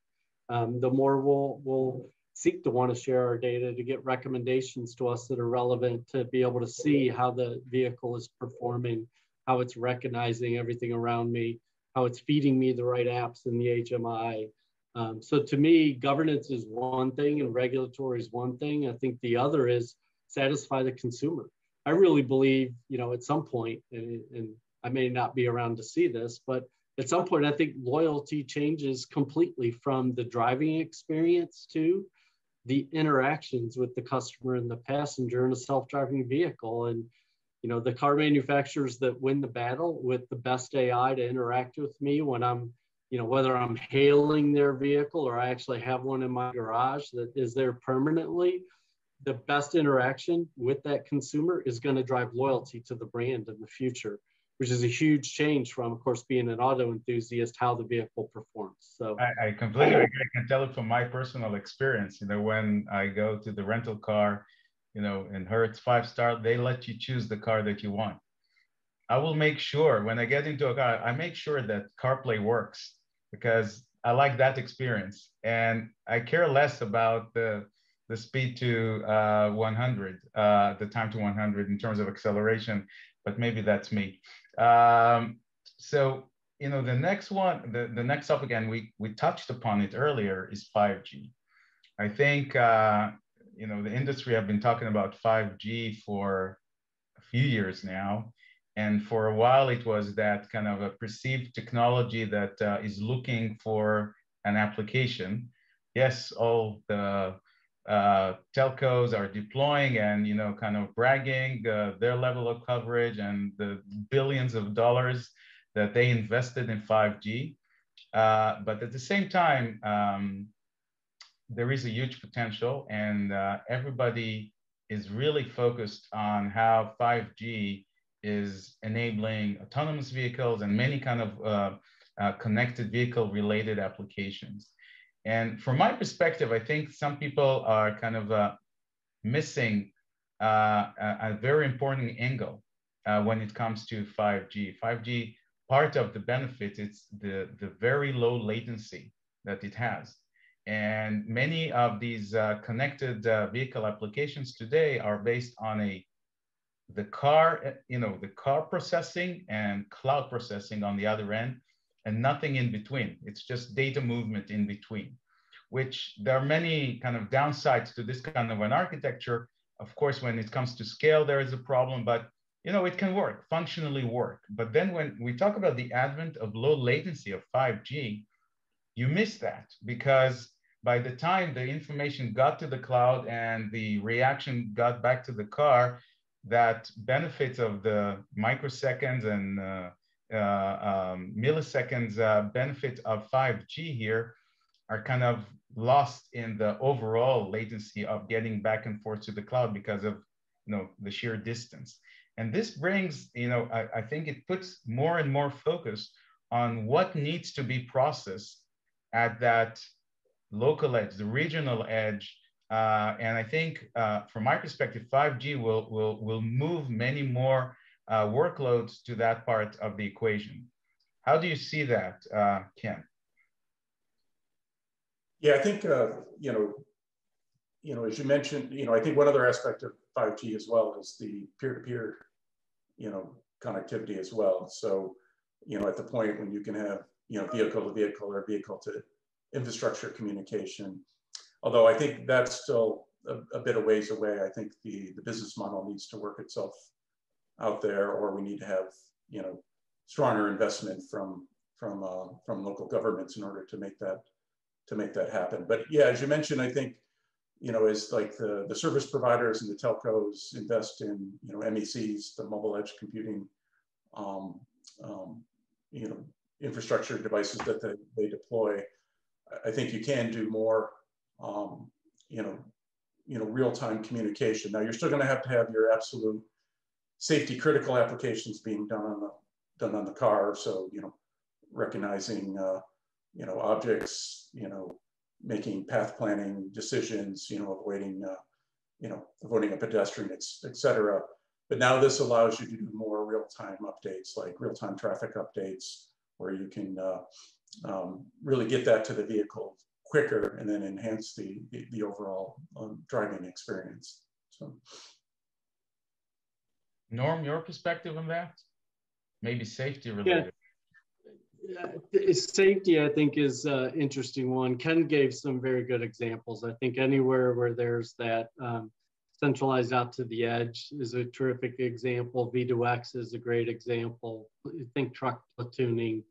Um, the more we'll, we'll seek to want to share our data to get recommendations to us that are relevant to be able to see how the vehicle is performing, how it's recognizing everything around me, how it's feeding me the right apps in the HMI. Um, so to me, governance is one thing and regulatory is one thing. I think the other is satisfy the consumer. I really believe, you know, at some point, and, and I may not be around to see this, but at some point, I think loyalty changes completely from the driving experience to the interactions with the customer and the passenger in a self-driving vehicle. And you know, the car manufacturers that win the battle with the best AI to interact with me when I'm, you know, whether I'm hailing their vehicle or I actually have one in my garage that is there permanently, the best interaction with that consumer is going to drive loyalty to the brand in the future which is a huge change from, of course, being an auto enthusiast, how the vehicle performs. So I, I completely agree. I can tell it from my personal experience. You know, when I go to the rental car, you know, in Hertz five star, they let you choose the car that you want. I will make sure when I get into a car, I make sure that CarPlay works because I like that experience, and I care less about the the speed to uh, 100, uh, the time to 100 in terms of acceleration, but maybe that's me. Um, so, you know, the next one, the, the next topic, and we, we touched upon it earlier, is 5G. I think, uh, you know, the industry have been talking about 5G for a few years now. And for a while, it was that kind of a perceived technology that uh, is looking for an application. Yes, all the uh, telcos are deploying and you know kind of bragging uh, their level of coverage and the billions of dollars that they invested in 5G. Uh, but at the same time, um, there is a huge potential, and uh, everybody is really focused on how 5G is enabling autonomous vehicles and many kind of uh, uh, connected vehicle related applications. And from my perspective, I think some people are kind of uh, missing uh, a, a, very important angle uh, when it comes to 5G. 5G, part of the benefit is the, the very low latency that it has. And many of these uh, connected uh, vehicle applications today are based on a the car, you know, the car processing and cloud processing on the other end, and nothing in between. It's just data movement in between, which there are many kind of downsides to this kind of an architecture. Of course, when it comes to scale, there is a problem, but you know, it can work, functionally work. But then when we talk about the advent of low latency of 5G, you miss that because by the time the information got to the cloud and the reaction got back to the car, that benefits of the microseconds and uh, um, milliseconds uh, benefit of 5G here are kind of lost in the overall latency of getting back and forth to the cloud because of you know the sheer distance. And this brings, you know, I, I think it puts more and more focus on what needs to be processed at that local edge, the regional edge. Uh, and I think uh, from my perspective, 5G will, will, will move many more uh, workloads to that part of the equation. How do you see that, uh, Ken? Yeah, I think, uh, you know, you know, as you mentioned, you know, I think one other aspect of 5G as well is the peer-to-peer, you know, connectivity as well. So, you know, at the point when you can have, you know, vehicle to vehicle or vehicle to infrastructure communication. Although I think that's still a, a bit of ways away. I think the, the business model needs to work itself out there, or we need to have you know stronger investment from from uh, from local governments in order to make that to make that happen. But yeah, as you mentioned, I think you know as like the the service providers and the telcos invest in you know MECs, the mobile edge computing, um, um, you know infrastructure devices that they, they deploy, I think you can do more, um, you know, you know, real-time communication. Now you're still going to have to have your absolute safety critical applications being done on the done on the car. So you know, recognizing uh, you know objects, you know, making path planning decisions, you know, avoiding uh, you know avoiding a pedestrian, etc. But now this allows you to do more real-time updates, like real-time traffic updates, where you can uh, um, really get that to the vehicle quicker and then enhance the, the, the overall um, driving experience. So. Norm, your perspective on that? Maybe safety related. Yeah. Safety, I think, is an interesting one. Ken gave some very good examples. I think anywhere where there's that um, centralized out to the edge is a terrific example. V2X is a great example. I think truck platooning,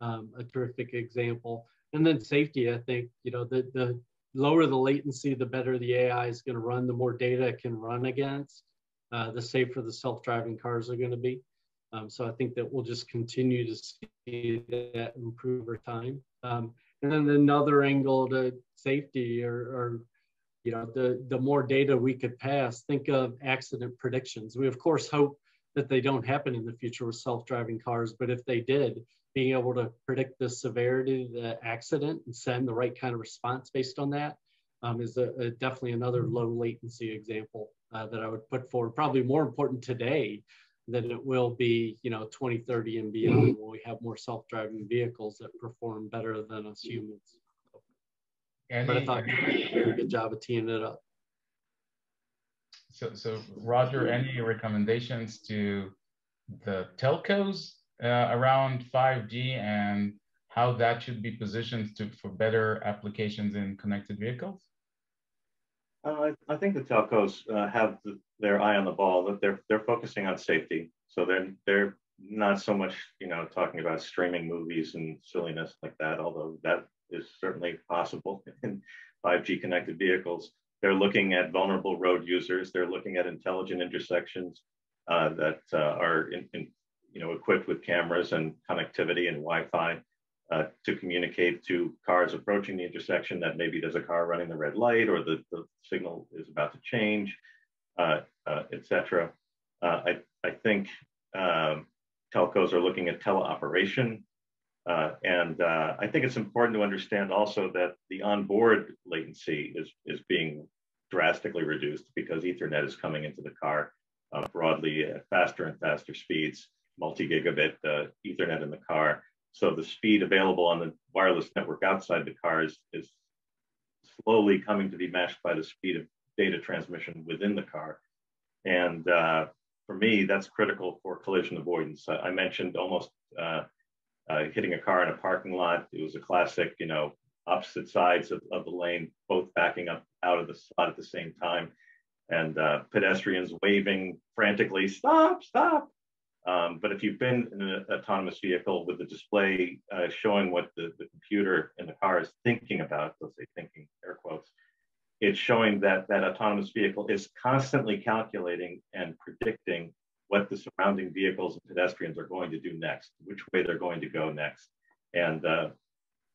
um, a terrific example. And then safety, I think, you know, the, the lower the latency, the better the AI is going to run, the more data it can run against, uh, the safer the self-driving cars are going to be. Um, so I think that we'll just continue to see that improve over time. Um, and then another angle to safety or, or, you know, the, the more data we could pass, think of accident predictions. We of course hope that they don't happen in the future with self-driving cars, but if they did, being able to predict the severity of the accident and send the right kind of response based on that um, is a, a definitely another low latency example uh, that I would put forward. Probably more important today than it will be, you know, 2030 and beyond when we have more self-driving vehicles that perform better than us humans. Any, but I thought you did a good job of teeing it up. So, so Roger, any recommendations to the telcos uh, around 5G and how that should be positioned to, for better applications in connected vehicles? Uh, I, I, think the telcos uh, have the, their eye on the ball. That they're they're focusing on safety, so they're they're not so much you know talking about streaming movies and silliness like that. Although that is certainly possible <laughs> in 5G connected vehicles. They're looking at vulnerable road users. They're looking at intelligent intersections uh, that uh, are in, in, you know, equipped with cameras and connectivity and Wi-Fi uh, to communicate to cars approaching the intersection that maybe there's a car running the red light or the, the signal is about to change, uh, uh, etc. Uh, I, I think um, telcos are looking at teleoperation. Uh, and I think it's important to understand also that the onboard latency is, is being drastically reduced because Ethernet is coming into the car broadly at faster and faster speeds multi-gigabit uh, Ethernet in the car. So the speed available on the wireless network outside the car is, is slowly coming to be matched by the speed of data transmission within the car. And uh, for me, that's critical for collision avoidance. I, I mentioned almost uh, uh, hitting a car in a parking lot. It was a classic, you know, opposite sides of, of the lane, both backing up out of the slot at the same time, and uh, pedestrians waving frantically, stop, stop. Um, but if you've been in an autonomous vehicle with the display uh, showing what the, the computer in the car is thinking about, let's say thinking air quotes, it's showing that that autonomous vehicle is constantly calculating and predicting what the surrounding vehicles and pedestrians are going to do next, which way they're going to go next. And uh,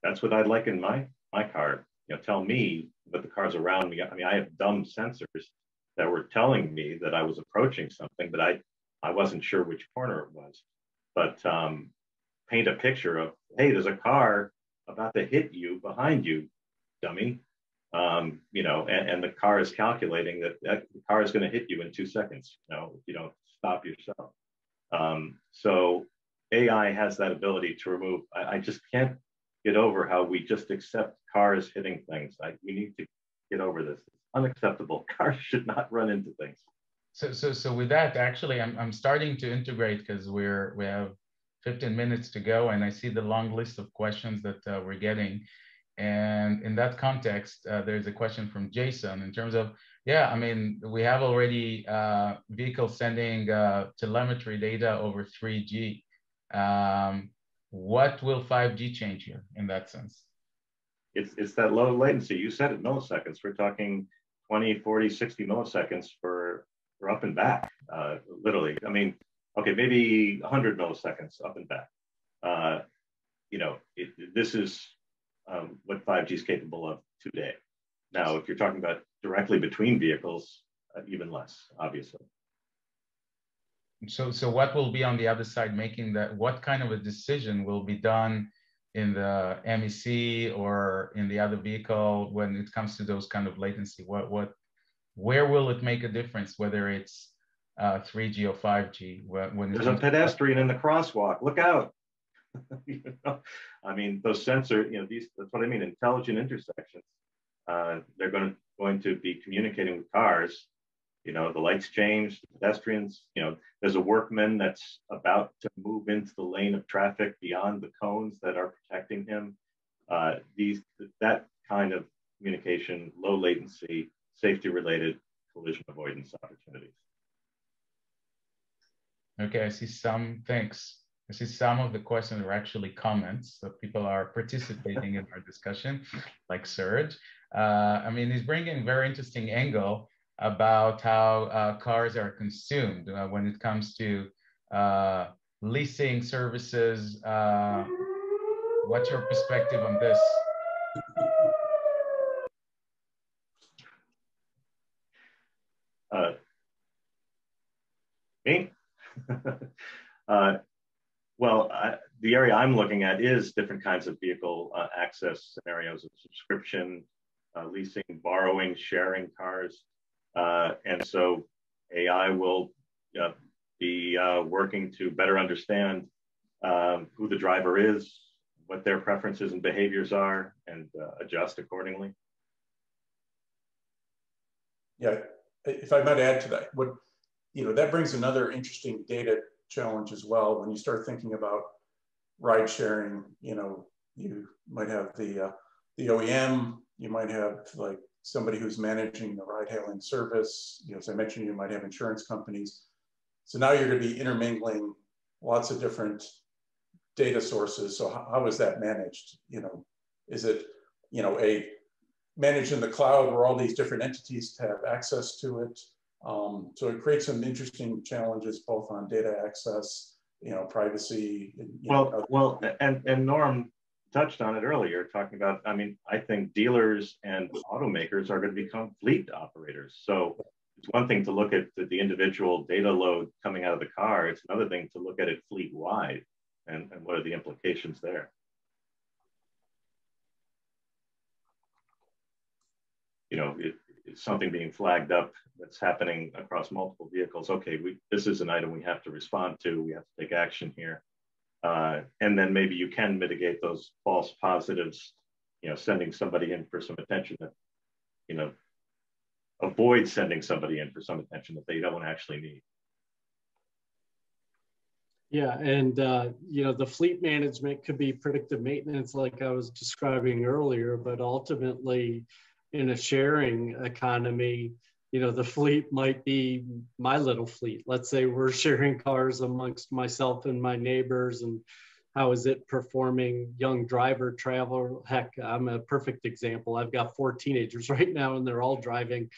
that's what I'd like in my, my car. You know, tell me what the cars around me. I mean, I have dumb sensors that were telling me that I was approaching something, but I I wasn't sure which corner it was, but um, paint a picture of, hey, there's a car about to hit you behind you, dummy. Um, you know, and, and, the car is calculating that, that the car is going to hit you in two seconds, you know, if you don't stop yourself. Um, so AI has that ability to remove. I, I, just can't get over how we just accept cars hitting things. I, we need to get over this. It's unacceptable. <laughs> Cars should not run into things. So, so, so with that, actually, I'm, I'm starting to integrate because we're we have 15 minutes to go, and I see the long list of questions that uh, we're getting. And in that context, uh, there's a question from Jason in terms of, yeah, I mean, we have already uh, vehicles sending uh, telemetry data over 3G. Um, what will 5G change here in that sense? It's, it's that low latency. You said it milliseconds. We're talking 20, 40, 60 milliseconds for or up and back, uh, literally. I mean, okay, maybe 100 milliseconds up and back. Uh, you know, it, this is um, what 5G is capable of today. Now, if you're talking about directly between vehicles, uh, even less, obviously. So, so what will be on the other side making that? What kind of a decision will be done in the MEC or in the other vehicle when it comes to those kind of latency? What, what, where will it make a difference? Whether it's uh, 3G or 5G? When, there's a pedestrian in the crosswalk, look out! <laughs> you know? I mean, those sensor, you know, these. That's what I mean. Intelligent intersections. Uh, they're going to going to be communicating with cars you know the lights change the pedestrians you know there's a workman that's about to move into the lane of traffic beyond the cones that are protecting him uh, these that kind of communication low latency safety related collision avoidance opportunities okay i see some thanks i see some of the questions are actually comments so people are participating in our discussion like serge uh, i mean he's bringing very interesting angle about how uh, cars are consumed uh, when it comes to uh, leasing services. Uh, what's your perspective on this? Uh, me? <laughs> Uh, well, I, the area I'm looking at is different kinds of vehicle access scenarios of subscription, leasing, borrowing, sharing cars. Uh, and so AI will uh, be uh, working to better understand um, who the driver is, what their preferences and behaviors are, and uh, adjust accordingly. Yeah, if I might add to that, what you know that brings another interesting data challenge as well. When you start thinking about ride sharing, you know, you might have the uh, the OEM, you might have like somebody who's managing the ride hailing service. You know, as I mentioned, you might have insurance companies. So now you're going to be intermingling lots of different data sources. So how, how is that managed? You know, is it, you know, a managed in the cloud where all these different entities have access to it? Um, so it creates some interesting challenges both on data access, you know, privacy. You well, know, well, and and Norm, touched on it earlier, talking about, I mean, I think dealers and automakers are going to become fleet operators. So it's one thing to look at the, the individual data load coming out of the car. It's another thing to look at it fleet wide and, and what are the implications there. You know, it, something being flagged up that's happening across multiple vehicles. Okay, we, this is an item we have to respond to. We have to take action here. Uh, and then maybe you can mitigate those false positives, you know, sending somebody in for some attention that, you know, avoid sending somebody in for some attention that they don't actually need. Yeah, and uh, you know the fleet management could be predictive maintenance, like I was describing earlier, but ultimately, in a sharing economy, you know the fleet might be my little fleet. Let's say we're <laughs> sharing cars amongst myself and my neighbors and how is it performing? Young driver travel heck i'm a perfect example. I've got four teenagers <laughs> right now and they're all driving.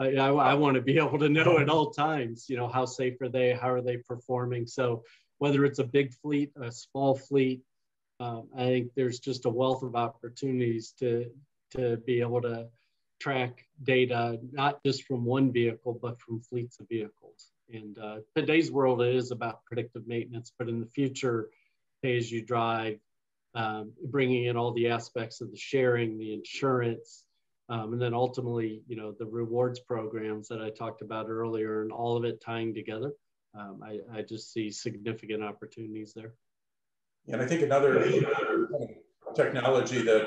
I, I, I want to be <laughs> able to know at all times you know how safe are they how are they performing? So whether it's a big fleet a small fleet um, i think there's just a wealth of opportunities to to be able to track data, not just from one vehicle, but from fleets of vehicles. And uh, today's world is about predictive maintenance, but in the future, pay as you drive, um, bringing in all the aspects of the sharing, the insurance, um, and then ultimately, you know, the rewards programs that I talked about earlier, and all of it tying together. Um, I, I, just see significant opportunities there. And I think another technology that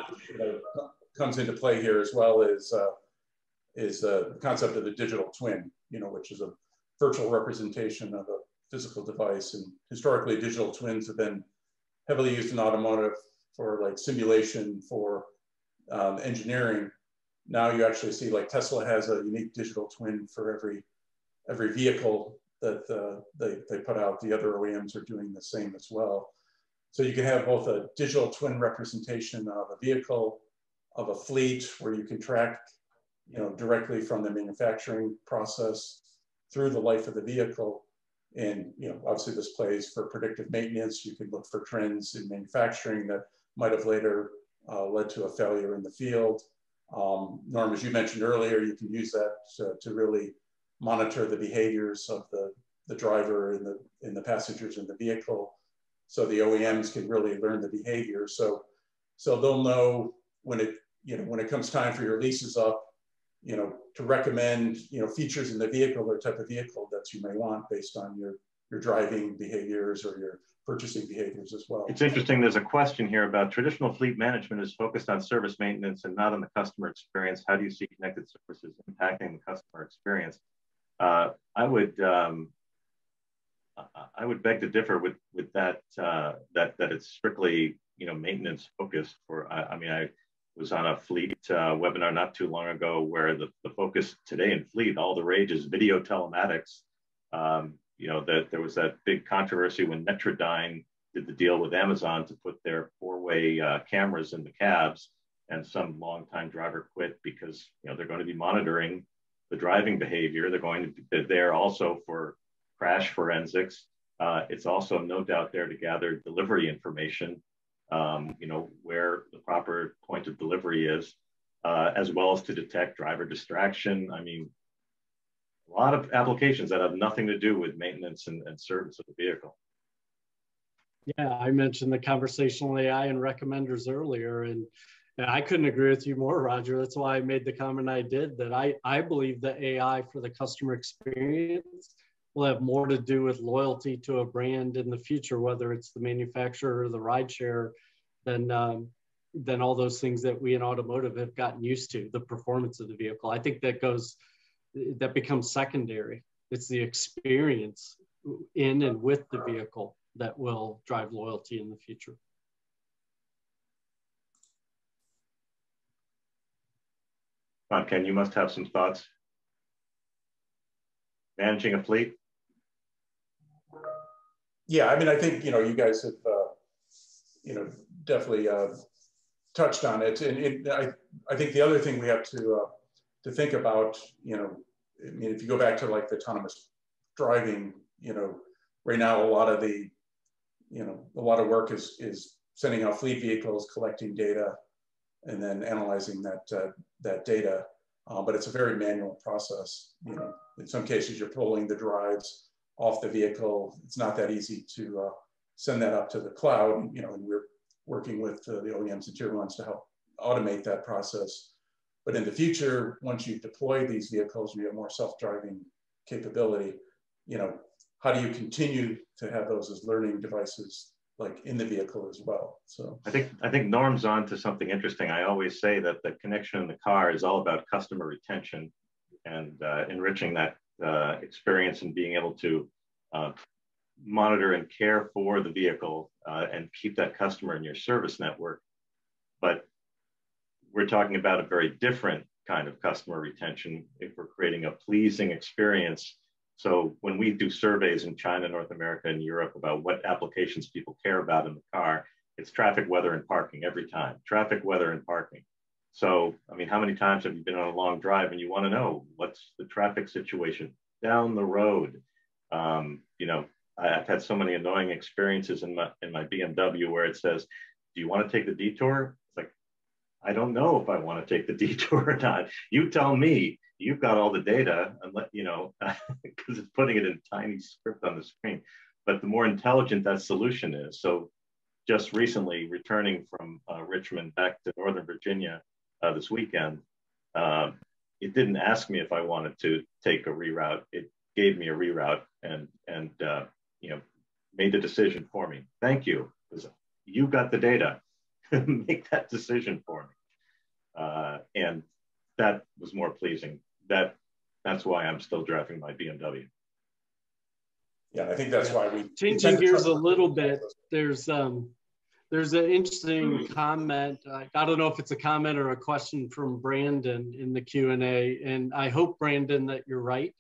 comes into play here as well is uh, is the concept of the digital twin, you know, which is a virtual representation of a physical device. And historically, digital twins have been heavily used in automotive for like simulation for um, engineering. Now you actually see like Tesla has a unique digital twin for every every vehicle that uh, they, they put out. The other OEMs are doing the same as well. So you can have both a digital twin representation of a vehicle of a fleet where you can track you know, directly from the manufacturing process through the life of the vehicle. And you know, obviously this plays for predictive maintenance. You can look for trends in manufacturing that might have later uh, led to a failure in the field. Um, Norm, as you mentioned earlier, you can use that to, to really monitor the behaviors of the, the driver and the, and the passengers in the vehicle. So the OEMs can really learn the behavior. So, so they'll know when it, you know, when it comes time for your leases up, you know, to recommend, you know, features in the vehicle or type of vehicle that you may want based on your, your driving behaviors or your purchasing behaviors as well. It's interesting. There's a question here about traditional fleet management is focused on service maintenance and not on the customer experience. How do you see connected services impacting the customer experience? Uh, I would um, I would beg to differ with with that uh, that that it's strictly you know maintenance focused. For I, I mean I was on a fleet uh, webinar not too long ago where the, the focus today in fleet all the rage is video telematics. Um, you know that there was that big controversy when Netradyne did the deal with Amazon to put their four-way uh, cameras in the cabs, and some longtime driver quit because you know they're going to be monitoring the driving behavior. They're going to be there also for crash forensics. Uh, it's also no doubt there to gather delivery information, um, you know, where the proper point of delivery is, uh, as well as to detect driver distraction. I mean, a lot of applications that have nothing to do with maintenance and, and service of the vehicle. Yeah, I mentioned the conversational AI and recommenders earlier, and and I couldn't agree with you more, Roger. That's why I made the comment I did that I, I believe that AI for the customer experience will have more to do with loyalty to a brand in the future, whether it's the manufacturer or the rideshare, than um, than all those things that we in automotive have gotten used to. The performance of the vehicle, I think that goes that becomes secondary. It's the experience in and with the vehicle that will drive loyalty in the future. Ken, you must have some thoughts. Managing a fleet? Yeah, I mean, I think, you know, you guys have, uh, you know, definitely uh, touched on it. And it, I, I think the other thing we have to, uh, to think about, you know, I mean, if you go back to like the autonomous driving, you know, right now, a lot of the, you know, a lot of work is, is sending out fleet vehicles, collecting data, and then analyzing that, uh, that data. Uh, but it's a very manual process. You know, in some cases you're pulling the drives off the vehicle. It's not that easy to uh, send that up to the cloud. You know, and we're working with uh, the OEMs and tier ones to help automate that process. But in the future, once you deploy these vehicles, you have more self-driving capability. You know, how do you continue to have those as learning devices like in the vehicle as well. So I think I think Norm's on to something interesting. I always say that the connection in the car is all about customer retention and uh, enriching that uh, experience and being able to uh, monitor and care for the vehicle uh, and keep that customer in your service network. But we're talking about a very different kind of customer retention if we're creating a pleasing experience so when we do surveys in China, North America, and Europe about what applications people care about in the car, it's traffic, weather, and parking every time. Traffic, weather, and parking. So, I mean, how many times have you been on a long drive and you want to know what's the traffic situation down the road? Um, you know, I've had so many annoying experiences in my in my BMW where it says, "Do you want to take the detour?" It's like, I don't know if I want to take the <laughs> detour or not. You tell me you've got all the data and let you know <laughs> because it's putting it in tiny script on the screen but the more intelligent that solution is so just recently returning from uh, richmond back to northern virginia uh, this weekend uh, it didn't ask me if i wanted to take a reroute it gave me a reroute and and uh, you know made the decision for me thank you because you got the data <laughs> make that decision for me uh, and that was more pleasing that that's why I'm still driving my BMW. Yeah, I think that's why we changing gears a little bit. There's um, there's an interesting comment. I, I don't know if it's a comment or a question from Brandon in the Q and A, and I hope Brandon that you're right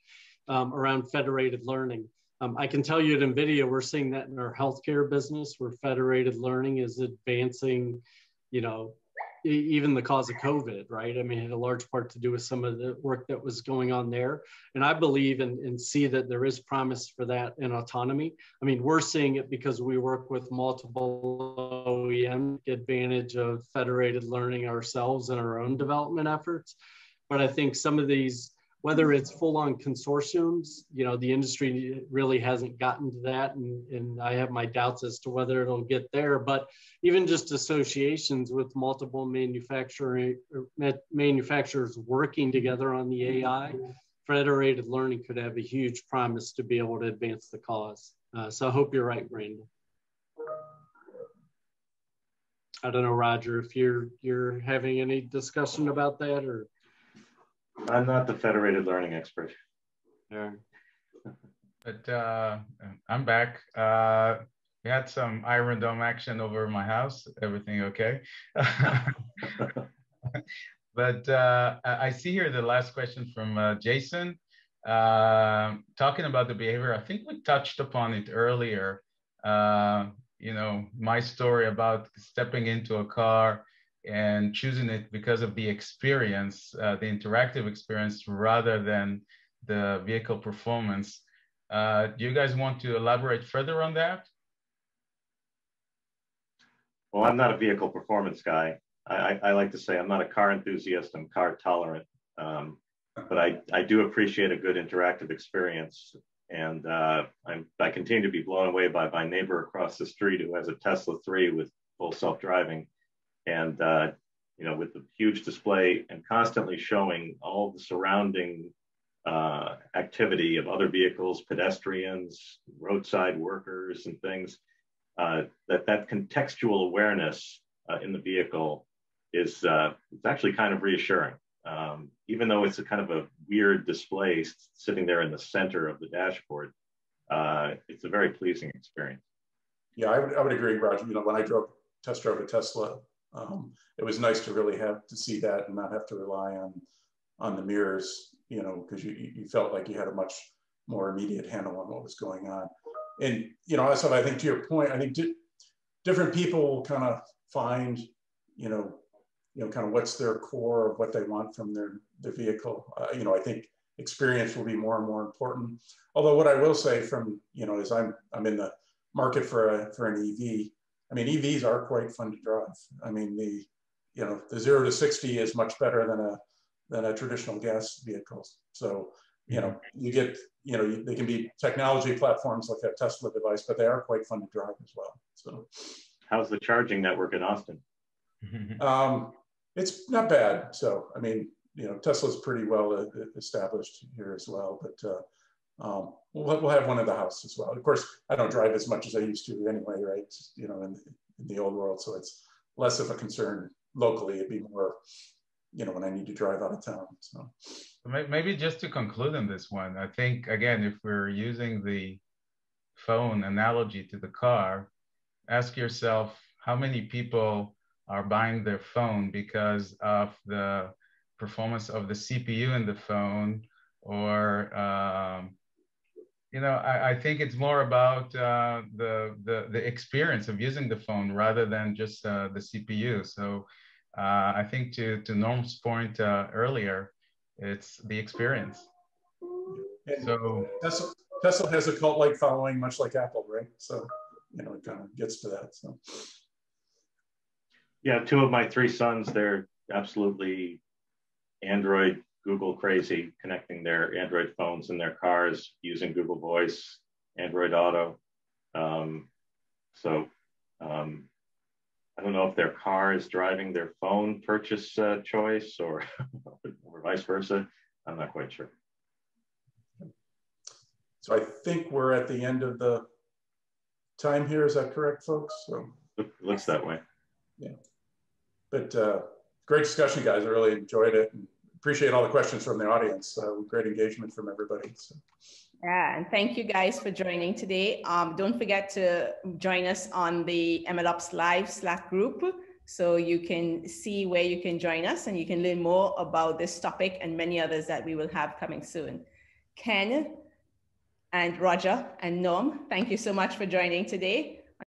um, around federated learning. Um, I can tell you at NVIDIA, we're seeing that in our healthcare business where federated learning is advancing, you know, even the cause of COVID, right? I mean, it had a large part to do with some of the work that was going on there. And I believe and, and see that there is promise for that in autonomy. I mean, we're seeing it because we work with multiple OEM, advantage of federated learning ourselves in our own development efforts. But I think some of these whether it's full on consortiums, you know, the industry really hasn't gotten to that. And, and I have my doubts as to whether it'll get there. But even just associations with multiple manufacturing manufacturers working together on the AI, federated learning could have a huge promise to be able to advance the cause. Uh, so I hope you're right, Brandon. I don't know, Roger, if you're you're having any discussion about that or. I'm not the federated learning expert. Yeah. But uh, I'm back. Uh, we had some Iron Dome action over my house. Everything okay? <laughs> but uh, I see here the last question from uh, Jason. Uh, talking about the behavior, I think we touched upon it earlier. Uh, you know, my story about stepping into a car and choosing it because of the experience, uh, the interactive experience, rather than the vehicle performance. Uh, do you guys want to elaborate further on that? Well, I'm not a vehicle performance guy. I, I, like to say I'm not a car enthusiast, I'm car tolerant. Um, but I, I do appreciate a good interactive experience. And uh, I'm i continue to be blown away by my neighbor across the street who has a Tesla 3 with full self driving and uh, you know with the huge display and constantly showing all the surrounding uh, activity of other vehicles, pedestrians, roadside workers, and things. Uh, that that contextual awareness uh, in the vehicle is uh, it's actually kind of reassuring. Um, even though it's a kind of a weird display sitting there in the center of the dashboard, uh, it's a very pleasing experience. Yeah, I would, I would agree, Roger. You know, when I drove test drove a Tesla um, it was nice to really have to see that and not have to rely on on the mirrors, you know, because you, you felt like you had a much more immediate handle on what was going on. And, you know, also I think to your point, I think di different people kind of find, you know, you know, kind of what's their core of what they want from their, their vehicle. Uh, you know, I think experience will be more and more important. Although what I will say from, you know, is I'm, I'm in the market for a, for an EV, I mean, EVs are quite fun to drive. I mean, the you know the zero to sixty is much better than a than a traditional gas vehicles. So you know you get you know they can be technology platforms like a Tesla device, but they are quite fun to drive as well. So how's the charging network in Austin? <laughs> um, it's not bad. So I mean, you know, Tesla's pretty well established here as well, but. Uh, um, we'll, we'll have one in the house as well. Of course, I don't drive as much as I used to anyway, right? You know, in, in the old world, so it's less of a concern locally. It'd be more, you know, when I need to drive out of town. So maybe just to conclude on this one, I think again, if we're using the phone analogy to the car, ask yourself how many people are buying their phone because of the performance of the CPU in the phone or um, you know, I, I, think it's more about uh, the, the, the experience of using the phone rather than just uh, the CPU. So uh, I think to to Norm's point uh, earlier, it's the experience. And so Tesla, Tesla has a cult-like following, much like Apple, right? So you know, it kind of gets to that. So yeah, two of my three sons, they're absolutely Android Google crazy, connecting their Android phones in their cars using Google Voice, Android Auto. Um, so um, I don't know if their car is driving their phone purchase uh, choice or, <laughs> or vice versa. I'm not quite sure. So I think we're at the end of the time here. Is that correct, folks? So looks that way. Yeah. But uh, great discussion, guys. I really enjoyed it. Appreciate all the questions from the audience. Uh, great engagement from everybody. So. Yeah, and thank you guys for joining today. Um, don't forget to join us on the MLOps Live Slack group so you can see where you can join us and you can learn more about this topic and many others that we will have coming soon. Ken and Roger and Norm, thank you so much for joining today.